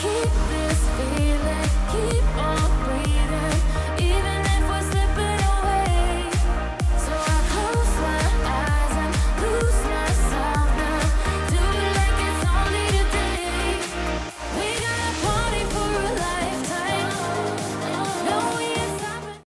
keep this feeling, keep on.